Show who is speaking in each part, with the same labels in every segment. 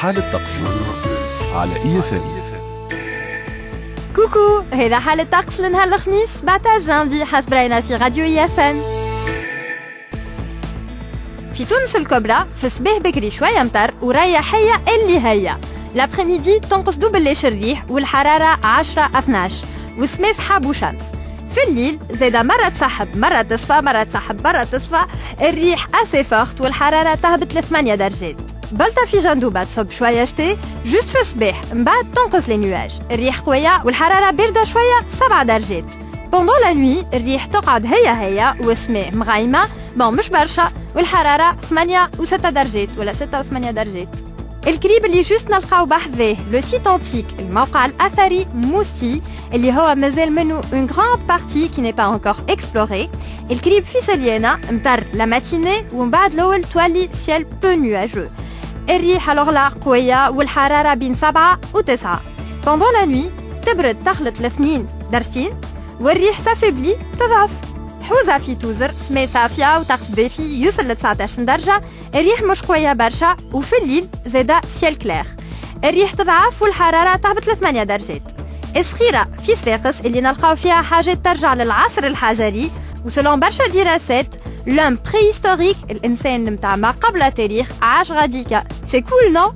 Speaker 1: حالة طقس على اي اف
Speaker 2: كوكو هذا حال الطقس لنهار الخميس. بعد جانفي حسب راينا في راديو اي اف في تونس الكبرى في الصباح بكري شوية مطر ورياحية اللي هي لابخيميدي تنقص دوبل ليش الريح والحرارة 10 12 والسما سحاب وشمس. في الليل زاد مرة تسحب مرة تصفى مرة تسحب مرة تصفى. الريح assez forte والحرارة تهبط ل 8 درجات. بلطة في جندوبة تصب شوية شتي juste في الصباح من بعد تنقص les nuages الريح قوية والحرارة باردة شوية 7 درجات. pendant la nuit الريح تقعد هي هي والسماء مغايمة bon مش برشا والحرارة 8 و 6 درجات ولا 6 و 8 درجات. الكريب اللي juste نلقاو بحذاه le site antique الموقع الأثري Musti اللي هو مازال منه une grande partie qui n'est pas encore explorée الكريب في سليانة مطر la matinée ومن بعد الأول تولي ciel peu nuageux الريح alors là قوية والحرارة بين سبعة وتسعة pendant la nuit تبرد تخلط لاثنين درجتين والريح s'affaiblit تضعف حزوة في توزر سماء صافية وطقس دافي يوصل ل 19 درجة الريح مش قوية برشا وفي الليل زادا ciel clair الريح تضعف والحرارة تهبط ل 8 درجات الصخيرة في صفاقس اللي نلقاو فيها حاجات ترجع للعصر الحجري و selon برشا دراسات l'homme préhistorique الانسان نتاع ما قبل التاريخ عاش غاديكا c'est cool non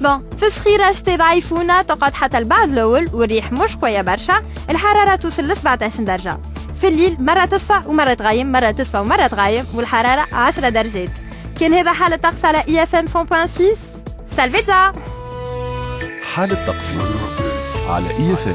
Speaker 2: bon في الصخيرة شتي ضعيفونا تقعد حتى البعد الأول والريح مش قوية برشا الحرارة توصل ل 17 درجة. في الليل مرة تصفى ومرة تغيم مرة تصفى ومرة تغيم والحرارة 10 درجات. كان هذا حال الطقس على IFM 100.6 سالفيتا
Speaker 1: حالة طقس على اي اف